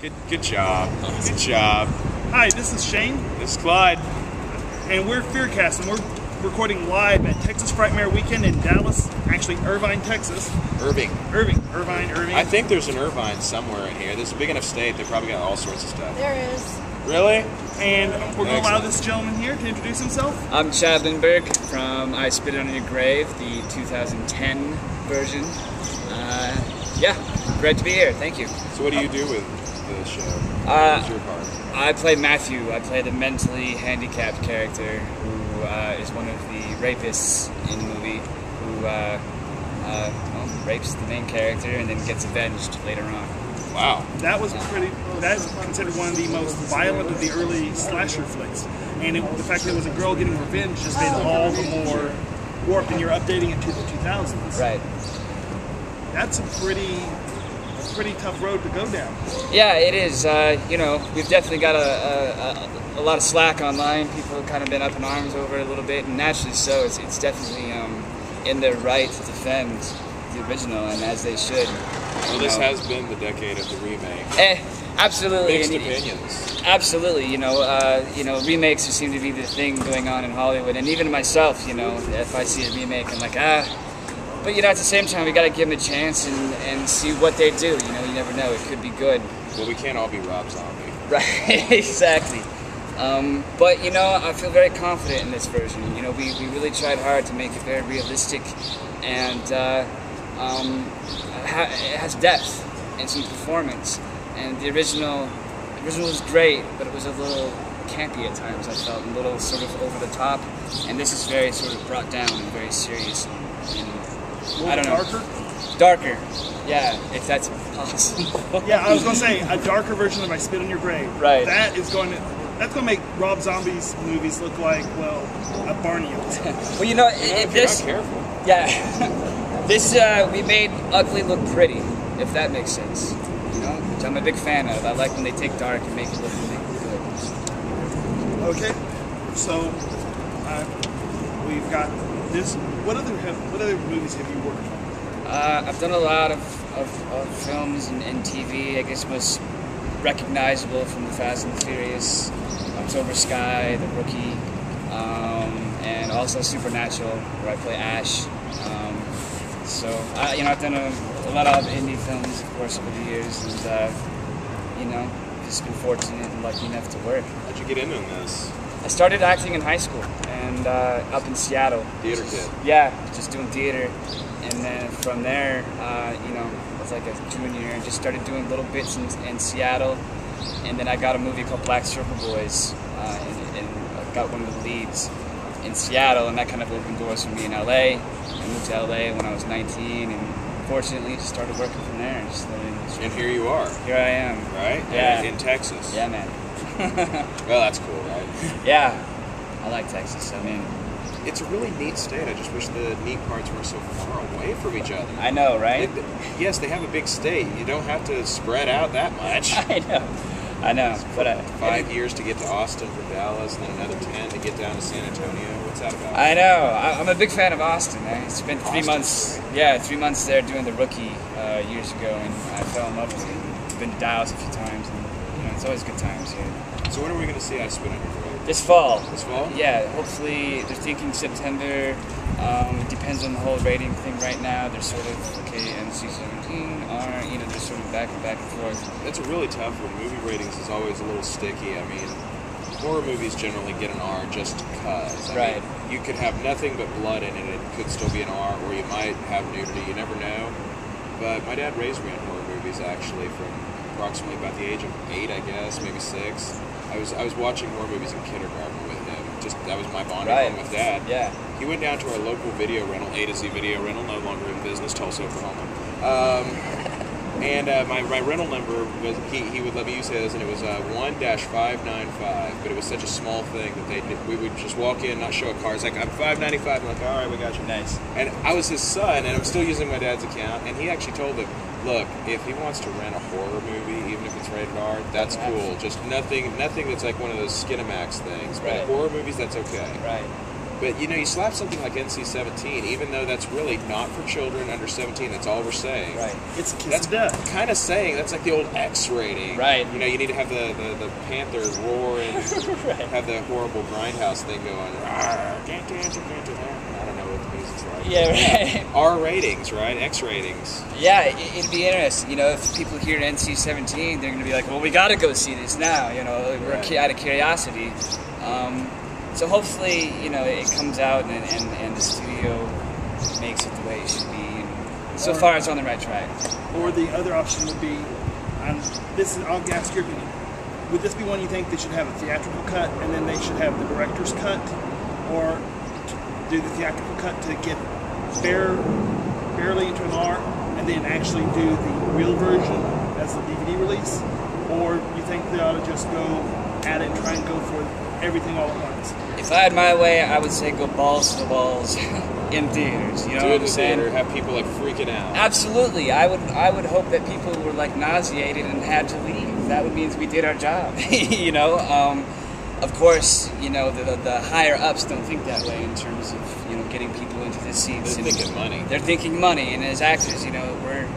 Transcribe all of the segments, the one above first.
Good, good job. Good job. Hi, this is Shane, This is Clyde. and we're Fearcast, and we're recording live at Texas Frightmare Weekend in Dallas, actually Irvine, Texas. Irving. Irving, Irvine, Irving. I think there's an Irvine somewhere in here. There's a big enough state. They probably got all sorts of stuff. There is. Really? and we're going to allow this gentleman here to introduce himself. I'm Chad Lindberg from I Spit It On Your Grave, the 2010 version. Uh, yeah, great to be here. Thank you. So what do you do with the show? Uh, What's your part? I play Matthew. I play the mentally handicapped character who uh, is one of the rapists in the movie who uh, uh, well, rapes the main character and then gets avenged later on. Wow. That was pretty. That's considered one of the most violent of the early slasher flicks, and it, the fact that it was a girl getting revenge just made it all the more warped. And you're updating it to the 2000s. Right. That's a pretty, pretty tough road to go down. Yeah, it is. Uh, you know, we've definitely got a, a, a, a lot of slack online. People have kind of been up in arms over it a little bit, and naturally so. It's, it's definitely um, in their right to defend the original, and as they should. Well, this know. has been the decade of the remake. Eh, absolutely. Mixed and opinions. Absolutely, you know, uh, you know, remakes seem to be the thing going on in Hollywood, and even myself, you know, if I see a remake, I'm like, ah. But you know, at the same time, we got to give them a chance and, and see what they do. You know, you never know; it could be good. Well, we can't all be Rob Zombie. Right, exactly. Um, but you know, I feel very confident in this version. You know, we, we really tried hard to make it very realistic, and uh, um, ha- it has depth and some performance. And the original, the original was great, but it was a little campy at times. I felt a little sort of over the top, and this is very sort of brought down and very serious. And, A I little don't know. darker. darker. Yeah, if that's possible. Yeah, I was gonna say a darker version of "I Spit on Your Grave." Right. That is going to that's gonna make Rob Zombie's movies look like well a Barney's. well, you know, You know, if if you're this. careful. Yeah. this uh, we made ugly look pretty, if that makes sense. You know, which I'm a big fan of. I like when they take dark and make it look make it good. Okay, so uh, we've got this. What other have, what other movies have you worked on? Uh, I've done a lot of, of, of films and, and TV. I guess most recognizable from the Fast and the Furious, October Sky, The Rookie, um, and also Supernatural, where I play Ash. Um, so I, you know, I've done a, a lot of indie films, of course, over the years, and uh, you know, just been fortunate and lucky enough to work. How'd you get into this? I started acting in high school and uh, up in Seattle. Theater kid. Yeah, just doing theater, and then from there, uh, you know, I was like a junior and just started doing little bits in, in Seattle, and then I got a movie called Black Circle Boys, uh, and, and I got one of the leads in Seattle, and that kind of opened doors for me in LA. I moved to LA when I was 19, and fortunately, started working from there. And just living, And here you are, here I am. right? Yeah. In Texas. Yeah, man. Well, that's cool, right? Yeah, I like Texas. I mean, It's a really neat state. I just wish the neat parts were so far away from each other. I know, right? It- yes, they have a big state. You don't have to spread out that much. I know, I know, but uh, Five years to get to Austin from Dallas, and then another ten to get down to San Antonio. What's that about? I know. I, I'm a big fan of Austin. I spent three Austin's months, yeah, three months there doing the rookie uh, years ago, and I fell in love with it. I've been to Dallas a few times, and you know, it's always good times here. so when are we going to see I Spit on This fall, This fall? yeah, hopefully they're thinking September. Um, it depends on the whole rating thing right now. They're sort of okay, NC-17, are, you know, they're sort of back and back and forth. That's a really tough one. Movie ratings is always a little sticky. I mean, horror movies generally get an R just because. I Right. Mean, you could have nothing but blood in it. It could still be an R, or you might have nudity. You never know. But my dad raised me on horror movies actually from approximately about the age of eight, I guess, maybe six. I was I was watching horror movies in kindergarten with him. Just that was my bonding Right. with dad. Yeah. He went down to our local video rental, A to Z Video Rental, no longer in business, Tulsa, Oklahoma. Um, and uh, my, my rental number was he, he would let me use his, and it was uh, one five nine five. But it was such a small thing that they did- we would just walk in, not show a car. It's like I'm five ninety five. I'm like, all right, we got you. Nice. And I was his son, and I'm still using my dad's account. And he actually told him, look, if he wants to rent a horror movie, even if it's rated R, that's cool. Just nothing, nothing that's like one of those Skinamax things. But Right. horror movies, that's okay. Right. But you know, you slap something like NC-17, even though that's really not for children under 17. That's all we're saying. Right. It's a kiss That's of death. kind of saying that's like the old X rating. Right. You know, you need to have the, the, the panther roar and Right. have the horrible grindhouse thing going. I don't know what the music's like. Yeah, right. R ratings, right? X ratings. Yeah, it, it'd be interesting. You know, if people hear NC-17, they're going to be like, "Well, we got to go see this now." You know, we're out of curiosity. Um, so hopefully, you know, it comes out and, and, and the studio makes it the way it should be. And so Or- far, it's on the right track. Or the other option would be, this is, I'll ask your opinion. Would this be one you think they should have a theatrical cut and then they should have the director's cut? Or do the theatrical cut to get bare, barely into an R and then actually do the real version as the DVD release? Or you think they ought to just go at it and try and go for everything all at once? If I had my way, I would say go balls to the walls in theaters. You know Do what it I'm in saying? theater, have people like freaking out. Absolutely. I would I would hope that people were like nauseated and had to leave. That would mean we did our job. you know. Um, of course, you know the, the, the higher ups don't think that way in terms of you know getting people into the seats. They're and thinking money. They're thinking money, and as actors, you know we're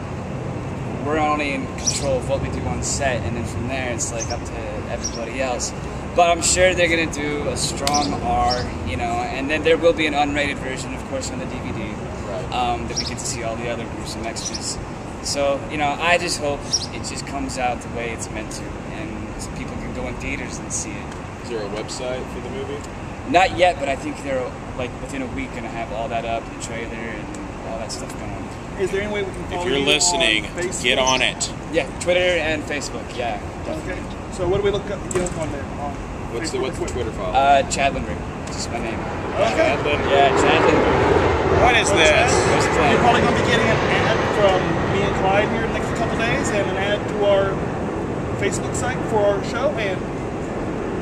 we're only in control of what we do on set, and then from there it's like up to everybody else. But I'm sure they're gonna do a strong R, you know, and then there will be an unrated version, of course, on the DVD Right. um, that we get to see all the other gruesome extras. So, you know, I just hope it just comes out the way it's meant to, and so people can go in theaters and see it. Is there a website for the movie? Not yet, but I think they're like within a week gonna have all that up, the trailer and all that stuff going. Is there any way we can follow If you're you listening, on get on it. Yeah, Twitter and Facebook. Yeah. definitely. Okay. So what do we look up, get up on there? On What's the what's the Twitter follow? Uh, Chad Lindberg. Just my name. Okay. Chadlin? Yeah, Chad Lindberg. What is Well, this? Chad, Where's the plan? You're probably going to be getting an ad from me and Clyde here in the next couple days and an ad to our Facebook site for our show. And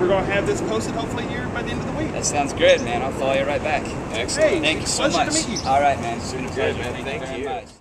we're going to have this posted hopefully here by the end of the week. That sounds good, man. I'll follow you right back. Excellent. Hey, Thank you so pleasure to much. meet you. All right, man. It's been a Super good, man. Thank, Thank you very much.